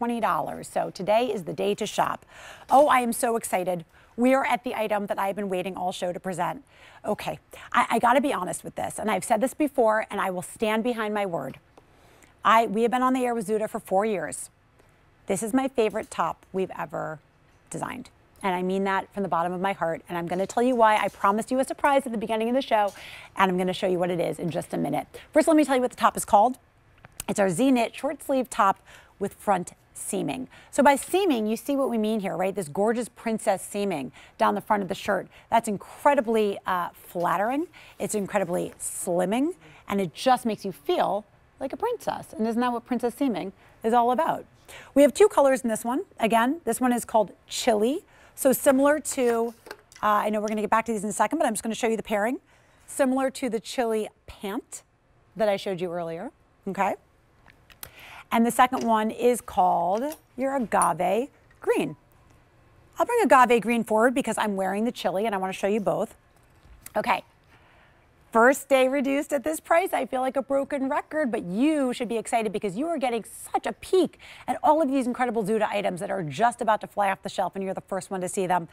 $20. So today is the day to shop. Oh, I am so excited. We are at the item that I've been waiting all show to present. Okay, I, I gotta be honest with this, and I've said this before, and I will stand behind my word. I, we have been on the air with Zuda for four years. This is my favorite top we've ever designed. And I mean that from the bottom of my heart. And I'm going to tell you why. I promised you a surprise at the beginning of the show, and I'm going to show you what it is in just a minute. First, let me tell you what the top is called. It's our Z-knit short sleeve top with front seaming. So by seaming, you see what we mean here, right? This gorgeous princess seaming down the front of the shirt. That's incredibly uh, flattering. It's incredibly slimming, and it just makes you feel like a princess. And isn't that what princess seaming is all about? We have two colors in this one. Again, this one is called Chili. So similar to, uh, I know we're going to get back to these in a second, but I'm just going to show you the pairing. Similar to the Chili pant that I showed you earlier. Okay. And the second one is called your agave green. I'll bring agave green forward because I'm wearing the chili and I want to show you both. Okay, First day reduced at this price. I feel like a broken record, but you should be excited because you are getting such a peek at all of these incredible Zuda items that are just about to fly off the shelf, and you're the first one to see them.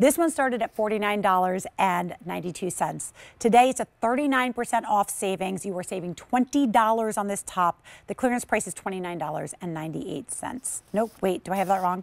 This one started at $49.92. Today, it's a 39% off savings. You are saving $20 on this top. The clearance price is $29.98. Nope, wait, do I have that wrong?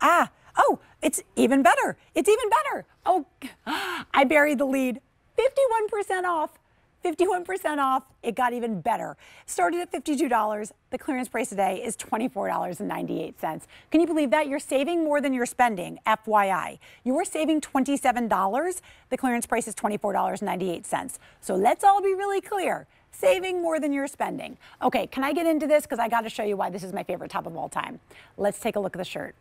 Ah, oh, it's even better. It's even better. Oh, I buried the lead. 51% off. 51% off. It got even better. Started at $52. The clearance price today is $24.98. Can you believe that? You're saving more than you're spending, FYI. You're saving $27. The clearance price is $24.98. So let's all be really clear. Saving more than you're spending. Okay, can I get into this? Because I got to show you why this is my favorite top of all time. Let's take a look at the shirt.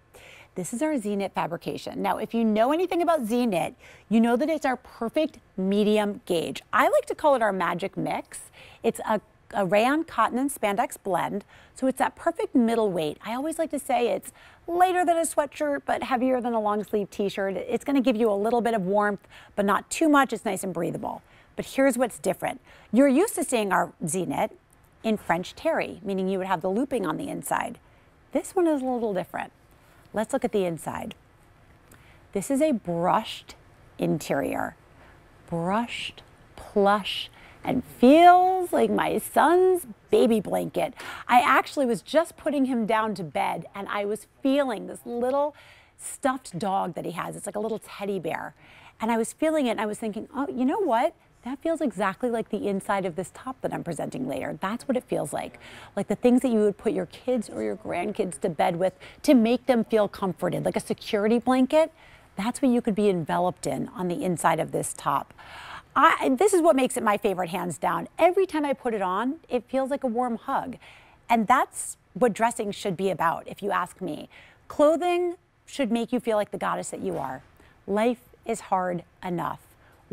This is our Z-knit fabrication. Now, if you know anything about Z-knit, you know that it's our perfect medium gauge. I like to call it our magic mix. It's a, a rayon cotton and spandex blend, so it's that perfect middle weight. I always like to say it's lighter than a sweatshirt, but heavier than a long sleeve t-shirt. It's gonna give you a little bit of warmth, but not too much. It's nice and breathable. But here's what's different. You're used to seeing our Z-knit in French terry, meaning you would have the looping on the inside. This one is a little different. Let's look at the inside. This is a brushed interior. Brushed, plush, and feels like my son's baby blanket. I actually was just putting him down to bed and I was feeling this little stuffed dog that he has. It's like a little teddy bear. And I was feeling it and I was thinking, oh, you know what? That feels exactly like the inside of this top that I'm presenting later. That's what it feels like. Like the things that you would put your kids or your grandkids to bed with to make them feel comforted, like a security blanket. That's what you could be enveloped in on the inside of this top. I, this is what makes it my favorite, hands down. Every time I put it on, it feels like a warm hug. And that's what dressing should be about, if you ask me. Clothing should make you feel like the goddess that you are. Life is hard enough.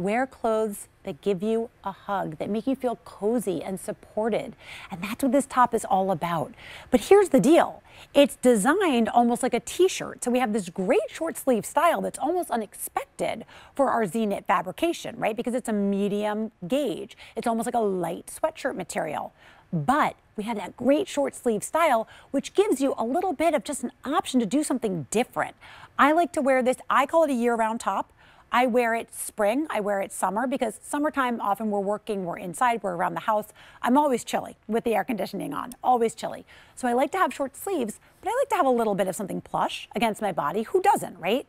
Wear clothes that give you a hug, that make you feel cozy and supported. And that's what this top is all about. But here's the deal. It's designed almost like a t-shirt. So we have this great short sleeve style that's almost unexpected for our Z-knit fabrication, right? Because it's a medium gauge. It's almost like a light sweatshirt material. But we have that great short sleeve style, which gives you a little bit of just an option to do something different. I like to wear this, I call it a year-round top. I wear it spring, I wear it summer because summertime often we're working, we're inside, we're around the house. I'm always chilly with the air conditioning on, always chilly. So I like to have short sleeves, but I like to have a little bit of something plush against my body. Who doesn't, right?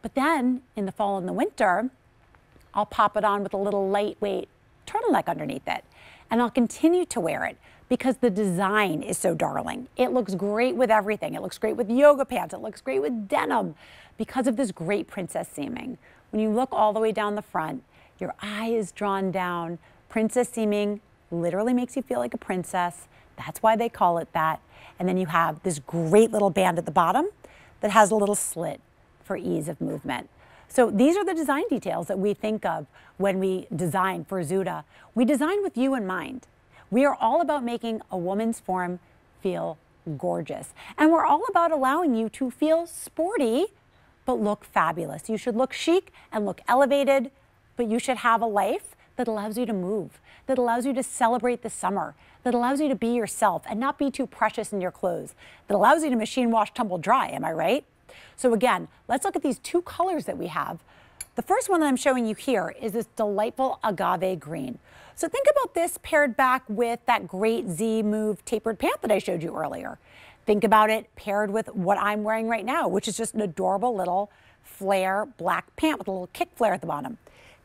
But then in the fall and the winter, I'll pop it on with a little lightweight turtleneck underneath it. And I'll continue to wear it because the design is so darling. It looks great with everything. It looks great with yoga pants. It looks great with denim because of this great princess seaming. When you look all the way down the front, your eye is drawn down. Princess seaming literally makes you feel like a princess. That's why they call it that. And then you have this great little band at the bottom that has a little slit for ease of movement. So these are the design details that we think of when we design for Zuda. We design with you in mind. We are all about making a woman's form feel gorgeous. And we're all about allowing you to feel sporty, but look fabulous. You should look chic and look elevated, but you should have a life that allows you to move, that allows you to celebrate the summer, that allows you to be yourself and not be too precious in your clothes, that allows you to machine wash, tumble dry. Am I right? So again, let's look at these two colors that we have. The first one that I'm showing you here is this delightful agave green. So think about this paired back with that great Z Move tapered pant that I showed you earlier. Think about it paired with what I'm wearing right now, which is just an adorable little flare black pant with a little kick flare at the bottom.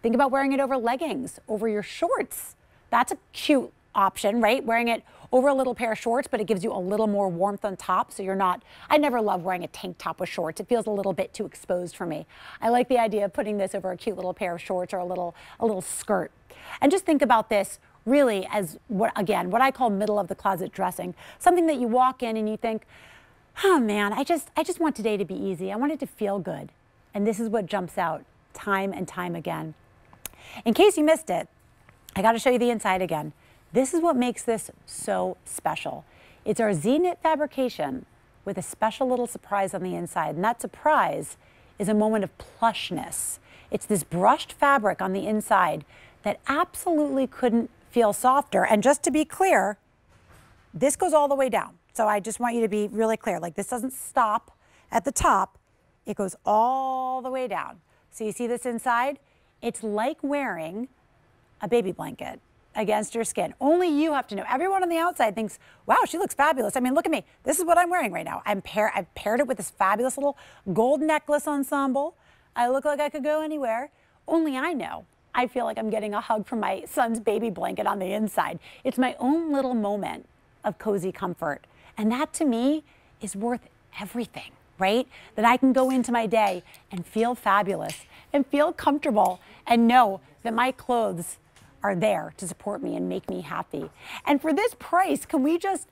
Think about wearing it over leggings, over your shorts. That's a cute option, right? Wearing it over a little pair of shorts, but it gives you a little more warmth on top. So you're not, I never love wearing a tank top with shorts. It feels a little bit too exposed for me. I like the idea of putting this over a cute little pair of shorts or a little, a little skirt. And just think about this really as what, again, what I call middle of the closet dressing. Something that you walk in and you think, oh man, I just, I just want today to be easy. I want it to feel good. And this is what jumps out time and time again. In case you missed it, I got to show you the inside again. This is what makes this so special. It's our Z-knit fabrication with a special little surprise on the inside. And that surprise is a moment of plushness. It's this brushed fabric on the inside that absolutely couldn't feel softer. And just to be clear, this goes all the way down. So I just want you to be really clear. Like this doesn't stop at the top. It goes all the way down. So you see this inside? It's like wearing a baby blanket against your skin. Only you have to know. Everyone on the outside thinks, wow, she looks fabulous. I mean, look at me. This is what I'm wearing right now. I'm pair I've paired it with this fabulous little gold necklace ensemble. I look like I could go anywhere. Only I know. I feel like I'm getting a hug from my son's baby blanket on the inside. It's my own little moment of cozy comfort. And that to me is worth everything, right? That I can go into my day and feel fabulous and feel comfortable and know that my clothes are there to support me and make me happy. And for this price, can we just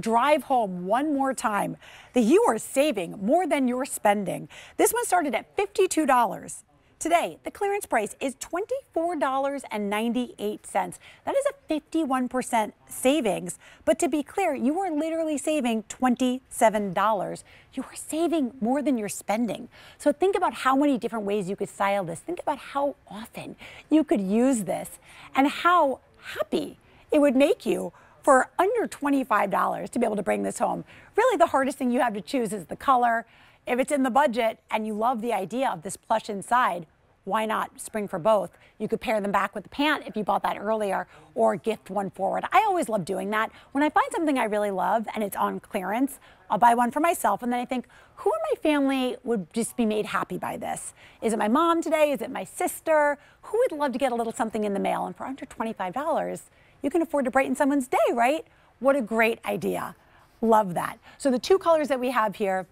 drive home one more time that you are saving more than you're spending? This one started at $52. Today, the clearance price is $24.98. That is a 51% savings. But to be clear, you are literally saving $27. You are saving more than you're spending. So think about how many different ways you could style this. Think about how often you could use this and how happy it would make you for under $25 to be able to bring this home. Really, the hardest thing you have to choose is the color. If it's in the budget and you love the idea of this plush inside, why not spring for both? You could pair them back with the pant if you bought that earlier or gift one forward. I always love doing that. When I find something I really love and it's on clearance, I'll buy one for myself and then I think, who in my family would just be made happy by this? Is it my mom today? Is it my sister? Who would love to get a little something in the mail? And for under $25, you can afford to brighten someone's day, right? What a great idea. Love that. So the two colors that we have here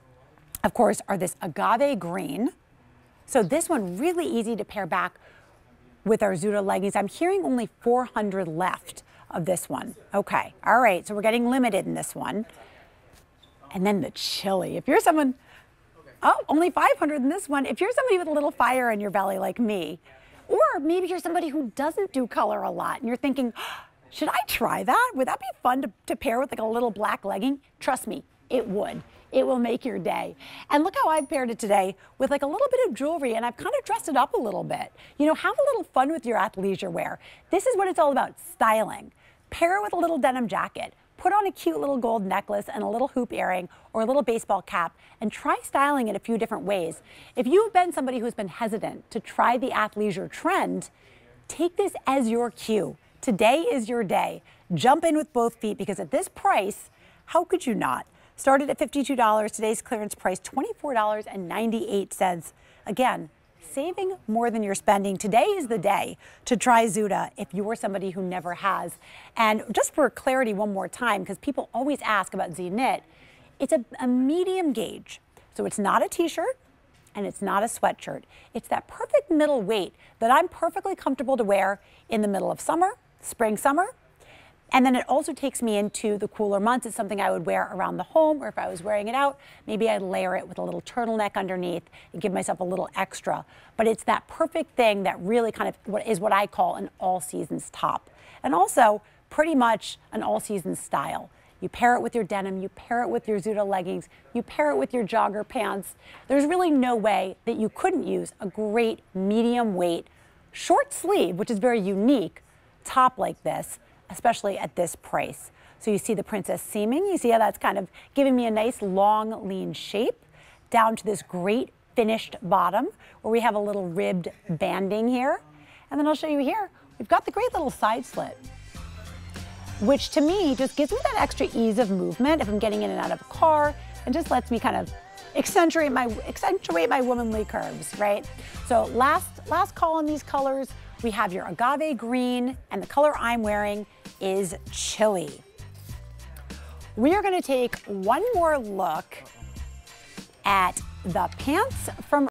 of course, are this agave green. So this one really easy to pair back with our Zuda leggings. I'm hearing only 400 left of this one. Okay, all right, so we're getting limited in this one. And then the chili. If you're someone, oh, only 500 in this one. If you're somebody with a little fire in your belly like me, or maybe you're somebody who doesn't do color a lot and you're thinking, should I try that? Would that be fun to, to pair with like a little black legging? Trust me, it would it will make your day. And look how I've paired it today with like a little bit of jewelry and I've kind of dressed it up a little bit. You know, have a little fun with your athleisure wear. This is what it's all about, styling. Pair it with a little denim jacket. Put on a cute little gold necklace and a little hoop earring or a little baseball cap and try styling it a few different ways. If you've been somebody who's been hesitant to try the athleisure trend, take this as your cue. Today is your day. Jump in with both feet because at this price, how could you not? Started at $52. Today's clearance price, $24.98. Again, saving more than you're spending. Today is the day to try Zuda if you're somebody who never has. And just for clarity one more time, because people always ask about Z Knit, it's a, a medium gauge. So it's not a t-shirt and it's not a sweatshirt. It's that perfect middle weight that I'm perfectly comfortable to wear in the middle of summer, spring, summer, and then it also takes me into the cooler months. It's something I would wear around the home, or if I was wearing it out, maybe I'd layer it with a little turtleneck underneath and give myself a little extra. But it's that perfect thing that really kind of what is what I call an all seasons top. And also pretty much an all seasons style. You pair it with your denim, you pair it with your Zuda leggings, you pair it with your jogger pants. There's really no way that you couldn't use a great medium weight short sleeve, which is very unique, top like this, especially at this price. So you see the princess seaming. You see how that's kind of giving me a nice long, lean shape down to this great finished bottom where we have a little ribbed banding here. And then I'll show you here, we've got the great little side slit, which to me just gives me that extra ease of movement if I'm getting in and out of a car and just lets me kind of accentuate my accentuate my womanly curves, right? So last last call on these colors, we have your agave green and the color I'm wearing is chili. We are going to take one more look at the pants from